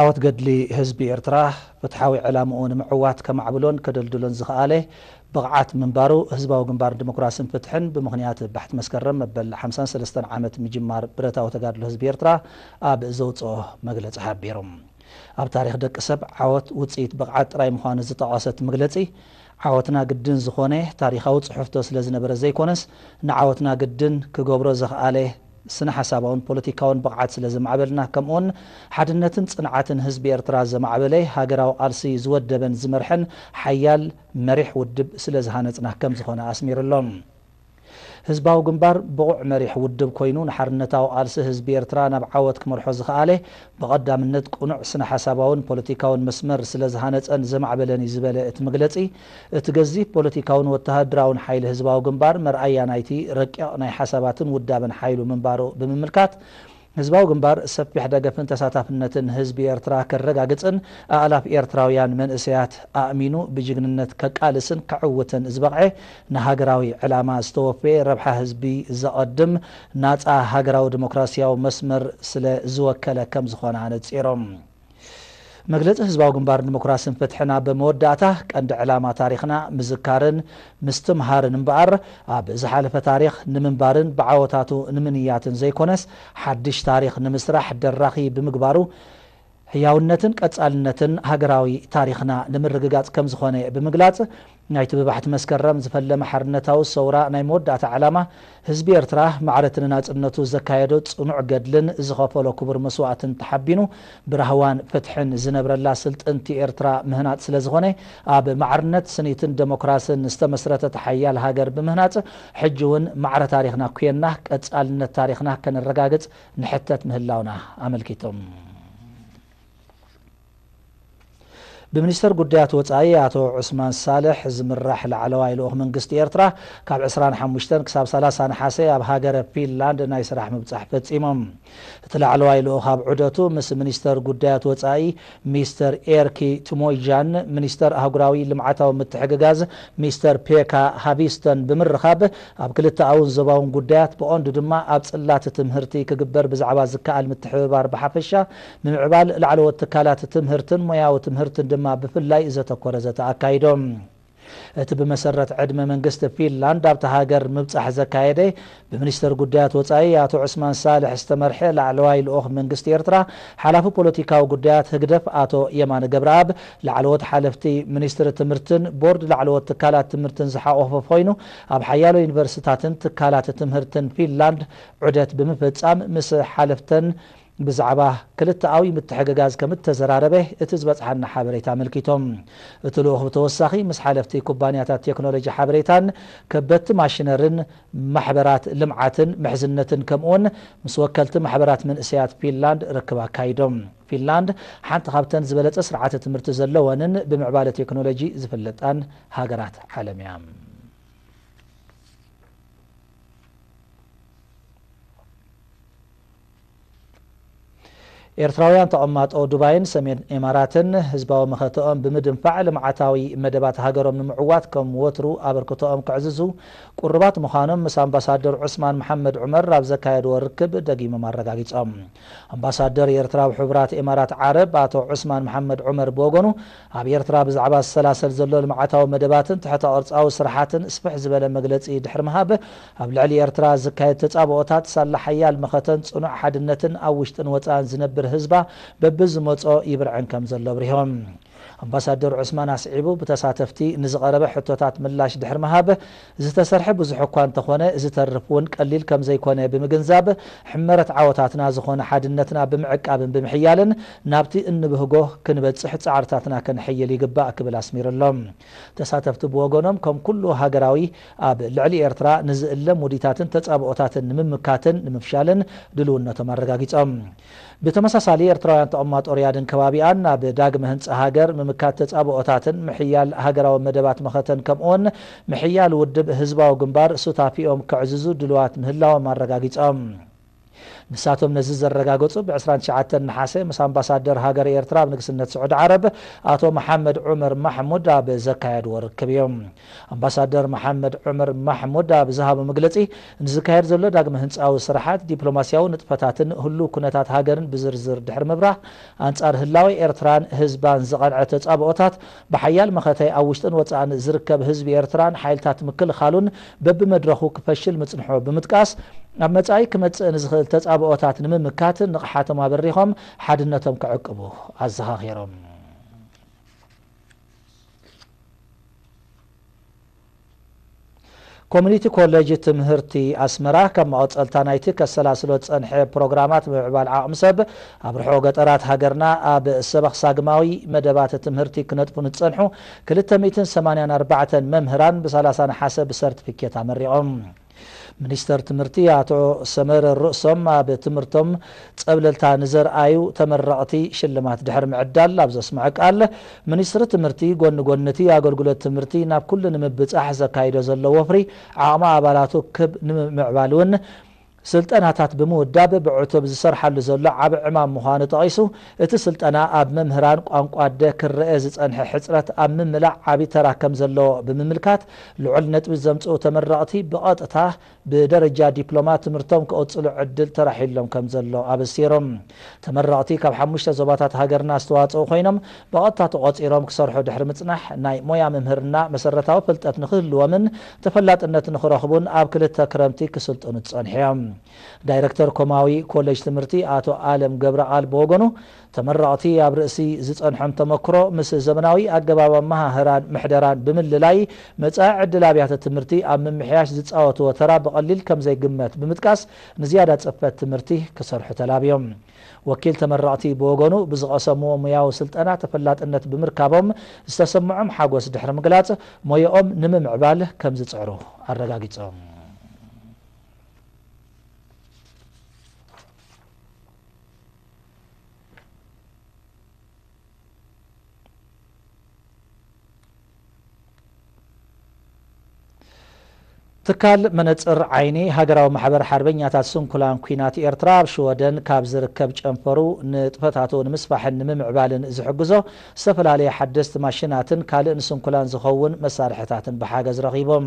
ዓወት ገድሊ ህዝቢ ኤርትራ ፍትሓዊ ዕላምኡ ንምዕዋት ከማዕብሎን ከደልድሎን ዝኸኣለ ብቕዓት ምንባሩ ህዝባዊ ግንባር ዲሞክራሲን ፍትሕን ብምክንያት ባሕቲ መስከረም መበል 53 ዓመት ምጅማር ብረታዊ ተጋድሎ ህዝቢ ኤርትራ ኣብ ዘውፅኦ መግለፂ ሓቢሩ ኣብ ታሪክ ደቂ ሰብ ዓወት ውፅኢት ብቕዓት ጥራይ ምዃኑ ዝጠቐሰት መግለፂ ዓወትና ግድን ዝኾነ ታሪካዊ ፅሑፍቶ ስለ ዝነበረ ዘይኮነስ ንዓወትና ግድን ክገብሮ ዘኽኣለ ስነ ሓሳባውን ፖለቲካውን ብቕዓት ስለ ዘማዕበልና ከምኡውን ሓድነትን ፅንዓትን ህዝቢ ኤርትራ ዘማዕበለ ሃገራዊ ቃልሲ ዝወደበን ዝመርሐን ሓያል መሪሕ ውድብ ስለ ዝሃነፅና ከም ዝኾነ ኣስሚሩሎም ህዝባዊ ግንባር ብቑዕ መሪሕ ውድብ ኮይኑ ንሓርነታዊ ቃልሲ ህዝቢ ኤርትራ ናብ ዓወት ክመርሖ ዝኸኣለ ብቐዳምነት ቁኑዕ ስነ ሓሳባውን ፖለቲካውን መስመር ስለ ዝሃነፀን ዘማዕበለን እዩ ዝበለ እቲ መግለፂ እቲ ገዚፍ ፖለቲካውን ወተሃደራውን ሓይሊ ህዝባዊ ግንባር መርኣያ ናይቲ ረቂቕ ናይ ሓሳባትን ውዳበን ሓይሉ ምንባሩ ብምምልካት ህዝባዊ ግንባር ሰፊሕ ደገፍን ተሳታፍነትን ህዝቢ ኤርትራ ከረጋግፅን ኣእላፍ ኤርትራውያን መንእሰያት ኣእሚኑ ብጅግንነት ከቃልስን ከዕውትን ዝበቕዐ ንሃገራዊ ዕላማ ዝተወፈየ ረብሓ ህዝቢ ዘቐድም ናፃ ሃገራዊ ዲሞክራሲያዊ መስመር ስለ ዝወከለ ከም ዝኾነ ኣነፂሮም መግለፂ ህዝባዊ ግንባር ዲሞክራሲን ፍትሕና በመወዳእታ ቀንዲ ዕላማ ታሪክና ምዝካርን ምስትምሃርን እምበኣር ኣብ ዝሓለፈ ታሪክ ንምንባርን ብዓወታቱ ንምንያትን ዘይኮነስ ሓድሽ ታሪክ ንምስራሕ ደራኺ ብምግባሩ ህያውነትን ቀጻልነትን ሃገራዊ ታሪክና ንምርግጋፅ ከም ዝኾነ ብምግላፅ ናይቲ ብባሕቲ መስከረም ዝፈለመ ሓርነታዊ ሰውራ ናይ መወዳእታ ዕላማ ህዝቢ ኤርትራ ማዕረትን ናፅነቱ ዘካየዶ ፅኑዕ ገድልን ዝኸፈሎ ክቡር መስዋእትን ተሓቢኑ ብራህዋን ፍትሕን ዝነብረላ ስልጥንቲ ኤርትራ ምህናፅ ስለ ዝኾነ ኣብ ማዕርነት ስኒትን ዴሞክራስን ዝተመስረተት ሓያል ሃገር ብምህናፅ ሕጂ እውን ማዕረ ታሪክና ኩየና ቀጻልነት ታሪክና ከነረጋግፅ ንሕተት ምህላውና ኣመልኪቶም ብሚኒስተር ጉዳያት ወፃኢ ኣቶ ዑስማን ሳልሕ ዝምራሕ ላዕለዋይ ልኡኽ መንግስቲ ኤርትራ ካብ 25 ክሳብ 30 ነሓሰ ኣብ ሃገረ ፊንላንድ ናይ ስራሕ ምብፃሕ ፈፂሞም እቲ ላዕለዋይ ልኡኽ ኣብ ዑደቱ ምስ ሚኒስተር ጉዳያት ወፃኢ ሚስተር ኤርኪ ቲሞይጃን ሚኒስተር ኣህጉራዊ ልምዓታዊ ምትሕግጋዝ ሚስተር ፔካ ሃቢስተን ብምርኻብ ኣብ ክልተኣውን ዞባውን ጉዳያት ብቐንዱ ድማ ኣብ ጽላት ትምህርቲ ክግበር ብዛዕባ ዝከኣል ምትሕብባር ብሓፈሻ ንምዕባል ላዕለዎት ትካላት ትምህርትን ሞያዊ ትምህርትን ድማ ብፍላይ ዘተኮረ ዘተ ኣካይዶም እቲ ብመሰረት ዕድመ መንግስቲ ፊንላንድ ኣብቲ ሃገር ምብፃሕ ዘካየደ ብሚኒስተር ጉዳያት ወፃኢ ኣቶ ዑስማን ሳልሕ ዝተመርሐ ላዕለዋይ ልኡኽ መንግስቲ ኤርትራ ሓላፊ ፖለቲካዊ ጉዳያት ህግደፍ ኣቶ የማነ ገብረኣብ ላዕለዎት ሓለፍቲ ሚኒስትሪ ትምህርትን ቦርድ ላዕለዎት ትካላት ትምህርትን ዝሓቆፈ ኮይኑ ኣብ ሓያሎ ዩኒቨርሲታትን ትካላት ትምህርትን ፊንላንድ ዑደት ብምፍፃም ምስ ሓለፍተን ብዛዕባ ክልተኣዊ ምትሕግጋዝ ከም እተዘራረበ እቲ ዝበፅሓና ሓበሬታ ኣመልኪቶም። እቲ ልኡኽ ብተወሳኺ ምስ ሓለፍቲ ኩባንያታት ቴክኖሎጂ ሓበሬታን ከበድቲ ማሽነርን ማሕበራት ልምዓትን ምሕዝነትን ከምኡውን ምስ ወከልቲ ማሕበራት መንእሰያት ፊንላንድ ርክብ ኣካይዶም። ፊንላንድ ሓንቲ ካብተን ዝበለፀ ስርዓተ ትምህርቲ ዘለወንን ብምዕባለ ቴክኖሎጂ ዝፍለጣን ሃገራት ዓለም እያ ኤርትራውያን ተቐማጦ ዱባይን ሰሜን ኤማራትን ህዝባዊ መኸተኦም ብምድንፋዕ ልምዓታዊ መደባት ሃገሮም ንምዕዋት ከም ወትሩ ኣበርክቶኦም ክዕዝዙ ቁርባት ምዃኖም ምስ ኣምባሳደር ዑስማን መሓመድ ዑመር ኣብ ዘካየድዎ ርክብ ደጊሞም ኣረጋጊፆም ኣምባሳደር የኤርትራ ሕቡራት ኤማራት ዓረብ ኣቶ ዑስማን መሓመድ ዑመር ብወገኑ ኣብ ኤርትራ ብዛዕባ ዝሰላሰል ዘሎ ልምዓታዊ መደባትን ትሕተ ቅርፃዊ ስራሓትን ስፍሕ ዝበለ መግለፂ ድሕሪ ምሃብ ኣብ ልዕሊ ኤርትራ ዝካየድ ተፃብኦታት ሳላ ሓያል መኸተን ፅኑዕ ሓድነትን ኣብ ውሽጥን ወፃን ዝነብር ህዝባ በብዝመፆ ይብርዕን ከም ዘሎ ብሪሆም። ኣምባሳደር ዑስማን ኣስዒቡ ብተሳተፍቲ ንዝቐረበ ሕቶታት ምላሽ ድሕሪ ምሃብ ዝተሰርሐ ብዙሕ እኳ እንተኾነ ዝተርፍ እውን ቀሊል ከም ዘይኮነ ብምግንዛብ ሕመረት ዓወታትና ዝኾነ ሓድነትና ብምዕቃብን ብምሕያልን ናብቲ እንብህጎ ክንበፅሕ ፃዕርታትና ክንሕይል ይግባእ ክብል ኣስሚሩሎም። ተሳተፍቲ ብወገኖም ከም ኩሉ ሃገራዊ ኣብ ልዕሊ ኤርትራ ንዝእለም ውዲታትን ተፃብኦታትን ንምምካትን ንምፍሻልን ድልውነቶም ኣረጋጊፆም ብተመሳሳሊ ኤርትራውያን ተቐማጦ ርያድን ከባቢኣን ናብ ዳግመ ህንፃ ሃገር ምምካት ተፃብኦታትን ምሕያል ሃገራዊ መደባት መኸተን ከምኡውን ምሕያል ውድብ ህዝባዊ ግንባር ሱታፊኦም ክዕዝዙ ድልዋት ምህላዎም ኣረጋጊፆም ንሳቶም ነዚ ዘረጋገፁ ብ29 ነሓሴ ምስ ኣምባሳደር ሃገር ኤርትራ ኣብ ንግስነት ስዑድ ዓረብ ኣቶ መሓመድ ዑመር ማሕሙድ ኣብ ዘካየድዎ ርክብ እዮም። ኣምባሳደር መሓመድ ዑመር ማሕሙድ ኣብ ዝሃቦ መግለፂ ንዝካየድ ዘሎ ዳግመ ህንፃዊ ስራሓት ዲፕሎማስያዊ ንጥፈታትን ህሉ ኩነታት ሃገርን ብዝርዝር ድሕሪ ምብራህ ኣንጻር ህላዊ ኤርትራን ህዝባን ዝቐንዐ ተፃብኦታት ብሓያል መኸተይ ኣብ ውሽጥን ወፃእን ዝርከብ ህዝቢ ኤርትራን ሓይልታት ምክልኻሉን በብመድረኹ ክፈሽል ምፅንሖ ብምጥቃስ ኣብ መጻኢ ክመፅእ ንዝኽእል ተፃብኦታት ንምምካት ንቕሓቶም ኣበሪኾም ሓድነቶም ክዕቅቡ ኣዘኻኺሮም። ኮሚኒቲ ኮሌጅ ትምህርቲ ኣስመራ ከም መቐፀልታ ናይቲ ከሰላስሎ ፀንሐ ፕሮግራማት ምዕባል ዓቕሚ ሰብ ኣብ ርሑቕ ገጠራት ሃገርና ኣብ ሰበኽ ሳግማዊ መደባት ትምህርቲ ክነጥፉ ንፀንሑ 284 መምህራን ብ30 ነሓሰ ብሰርቲፊኬት ኣመሪቖም ሚኒስተር ትምህርቲ ኣቶ ሰመረ ርእሶም ኣብ ትምህርቶም ፀብለልታ ንዘርኣዩ ተመረቕቲ ሽልማት ድሕሪ ምዕዳል ኣብ ዘስምዐ ቃል ሚኒስትሪ ትምህርቲ ጎኒ እቲ ኣገልግሎት ትምህርቲ ናብ ኩሉ ንምብፃሕ ዘካይዶ ዘሎ ወፍሪ ዓቕሚ ኣባላቱ ክብ ንምዕባል እውን ስልጠናታት ብምውዳብ ብዕቱብ ዝሰርሓሉ ዘሎ ዓብ ዕማም ምዃኑ ጠቒሱ እቲ ስልጠና ኣብ መምህራን ቋንቋ ደ ክርአ ዝፀንሐ ሕፅረት ኣብ ምምላዕ ዓብይ ተራ ከም ዘለዎ ብምምልካት ልዑል ነጥቢ ዘምፅኡ ተመረቕቲ ብቐጥታ ብደረጃ ዲፕሎማ ትምህርቶም ክቕፅሉ ዕድል ተራሒሎም ከም ዘሎ ኣበሲሮም። ተመረቕቲ ካብ ሓሙሽተ ዞባታት ሃገርና ዝተዋፅኡ ኮይኖም ብቐጥታ ተቆፂሮም ክሰርሑ ድሕሪ ምፅናሕ ናይ ሞያ መምህርና መሰረታዊ ፍልጠት ንክህልዎምን ተፈላጥነት ንክረኽቡን ኣብ ክልተ ክረምቲ ክስልጥኑ ፀኒሖም ዳይረክተር ኮሚኒቲ ኮሌጅ ትምህርቲ ኣቶ ኣለም ገብረቃል ብወገኑ ተመረቕቲ ኣብ ርእሲ ዝፀንሖም ተመክሮ ምስ ዘመናዊ ኣገባብ ኣመሃህራን ምሕደራን ብምልላይ መፃኢ ዕድል ኣብያተ ትምህርቲ ኣብ ምምሕያሽ ዝፃወትዎ ተራ ብቐሊል ከም ዘይግመት ብምጥቃስ ንዝያዳ ፅፈት ትምህርቲ ክሰርሑ ተላብዮም። ወኪል ተመረቕቲ ብወገኑ ብዝቐሰምዎ ሙያዊ ስልጠና ተፈላጥነት ብምርካቦም ዝተሰምዖም ሓጎስ ድሕሪ ምግላፅ ሞዮኦም ንምምዕባል ከም ዝፅዕሩ ኣረጋጊፆም ትካል መነፅር ዓይኒ ሃገራዊ ማሕበር ሓርበኛታት ስንኩላን ኩናት ኤርትራ ኣብ ሽወደን ካብ ዝርከብ ጨንፈሩ ንጥፈታቱ ንምስፋሕን ንምምዕባልን ዝሕግዞ ዝተፈላለየ ሓደስቲ ማሽናትን ካልእ ንስንኩላን ዝኸውን መሳርሕታትን ብሓገዝ ረኺቦም።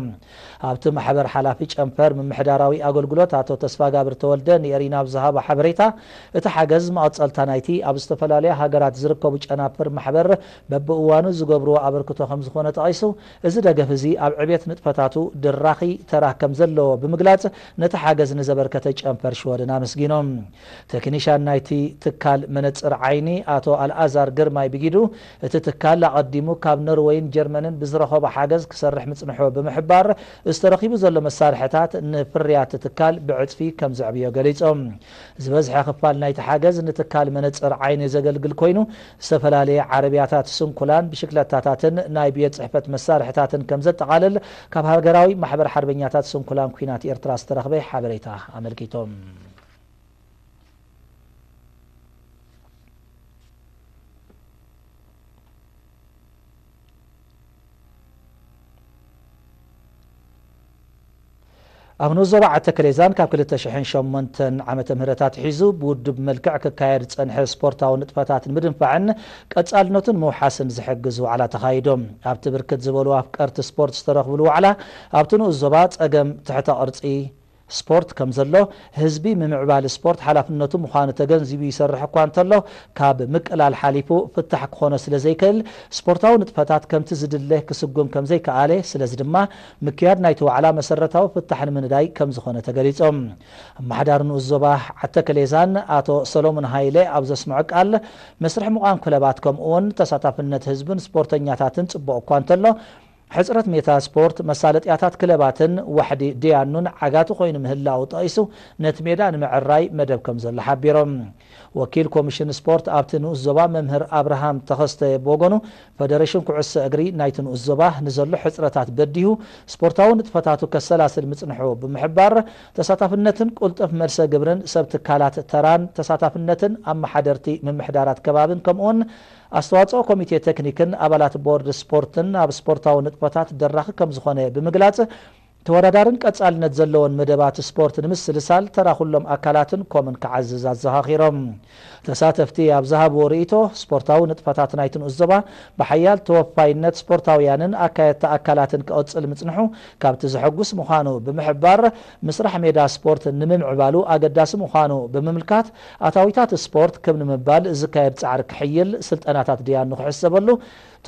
ኣብቲ ማሕበር ሓላፊ ጨንፈር ምምሕዳራዊ ኣገልግሎት ኣቶ ተስፋ ጋብር ተወልደ ንኤሪና ብዝሃቦ ሓበሬታ እቲ ሓገዝ መቐፀልታ ናይቲ ኣብ ዝተፈላለየ ሃገራት ዝርከቡ ጨናፍር ማሕበር በብእዋኑ ዝገብርዎ ኣበርክቶ ከም ዝኾነ ጠቒሱ እዚ ደገፍ እዚ ኣብ ዕብየት ንጥፈታቱ ድራኺ ተራ ከም ዘለዎ ብምግላፅ ነቲ ሓገዝ ንዘበርከተ ጨንፈር ሽወድን ኣመስጊኖም ቴክኒሽያን ናይቲ ትካል መነፅር ዓይኒ ኣቶ ኣልኣዛር ግርማይ ብጊዱ እቲ ትካል ኣቐዲሙ ካብ ኖርወይን ጀርመንን ብዝረኸቦ ሓገዝ ክሰርሕ ምፅንሖ ብምሕባር ዝተረኺቡ ዘሎ መሳርሕታት ንፍርያት ትካል ብዕፅፊ ከም ዘዕብዮ ገሊፆም ዝበዝሐ ክፋል ናይቲ ሓገዝ ንትካል መነፅር ዓይኒ ዘገልግል ኮይኑ ዝተፈላለየ ዓረብያታት ስንኩላን ብሽክለታታትን ናይ ቤት ፅሕፈት መሳርሕታትን ከም ዘጠቃልል ካብ ሃገራዊ ማሕበር ሓርበኛታት ስንኩላን ኩናት ኤርትራ ዝተረኽበ ሓበሬታ ኣመልኪቶም ኣብ ንዞባ ዓተ ከሌዛን ካብ 2008 ዓመተ ምህረታት ሒዙ ብውድብ መልክዕ ክካየድ ዝፀንሐ ስፖርታዊ ንጥፈታት ምድንፋዕን ቀፃልነቱን ምውሓስን ዝሕግዝ ዋዕላ ተኻይዶም። ኣብቲ ብርክት ዝበሉ ኣፍቀርቲ ስፖርት ዝተረኽብሉ ዋዕላ ኣብቲ ንኡስ ዞባ ፀገም ትሕተ ቅርፂ ስፖርት ከም ዘሎ ህዝቢ ምምዕባል ስፖርት ሓላፍነቱ ምዃኑ ተገንዚቡ ይሰርሕ እኳ እንተሎ ካብ ምቅላል ሓሊፉ ፍታሕ ክኾነ ስለ ዘይክእል ስፖርታዊ ንጥፈታት ከምቲ ዝድለ ክስጉም ከም ዘይከኣለ ስለዚ ድማ ምክያድ ናይቲ ዋዕላ መሰረታዊ ፍታሕ ንምንዳይ ከም ዝኾነ ተገሊፆም ኣመሓዳሪ ንኡስ ዞባ ዓተ ከሌዛን ኣቶ ሰሎሞን ሃይለ ኣብ ዘስምዑ ቃል መስርሕ ምቋን ክለባት ከምኡ ውን ተሳታፍነት ህዝብን ስፖርተኛታትን ፅቡቅ እኳ እንተሎ ሕፅረት ሜዳ ስፖርት መሳለጥያታት ክለባትን ዋሕዲ ድያኑን ዓጋቱ ኮይኑ ምህላው ጠቂሱ ነቲ ሜዳ ንምዕራይ መደብ ከም ዘሎ ሓቢሮም ወኪል ኮሚሽን ስፖርት ኣብቲ ንኡስ ዞባ መምህር ኣብርሃም ተኸስተ ብወገኑ ፌደሬሽን ኩዕሶ እግሪ ናይቲ ንኡስ ዞባ ንዘሎ ሕፅረታት በዲሁ ስፖርታዊ ንጥፈታቱ ከሰላስል ምፅንሑ ብምሕባር ተሳታፍነትን ቁልጥፍ መልሰ ግብርን ሰብ ትካላት ተራን ተሳታፍነትን ኣመሓደርቲ ምምሕዳራት ከባብን ከምኡውን ኣስተዋፅኦ ኮሚቴ ቴክኒክን ኣባላት ቦርድ ስፖርትን ኣብ ስፖርታዊ ንጥፈታት ደራኺ ከም ዝኾነ ብምግላፅ ተወዳዳርን ቀጻልነት ዘለዎን መደባት ስፖርት ንምስልሳል ተራኩሎም ኣካላትን ከምኡን ክዓዝዝ ኣዘኻኺሮም ተሳተፍቲ ኣብ ዝሃብዎ ርእቶ ስፖርታዊ ንጥፈታት ናይቲ ንኡስ ዞባ ብሓያል ተወፋይነት ስፖርታውያንን ኣካየድቲ ኣካላትን ክቕፅል ምፅንሑ ካብቲ ዘሐጉስ ምዃኑ ብምሕባር ምስራሕ ሜዳ ስፖርት ንምምዕባሉ ኣገዳሲ ምዃኑ ብምምልካት ኣታዊታት ስፖርት ከም ንምባል ዝካየድ ፃዕሪ ክሕይል ስልጠናታት ድያ ንክሕሰበሉ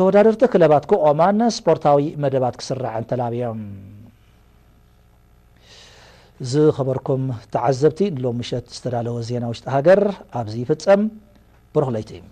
ተወዳደርቲ ክለባት ክቆማን ስፖርታዊ መደባት ክስራዕን ተላብዮም ዝኸበርኩም ተዓዘብቲ ንሎም ምሸት ዝተዳለወ ዜና ውሽጢ ሃገር ኣብዚ ይፍፀም ብርህ ለይቲ እዩ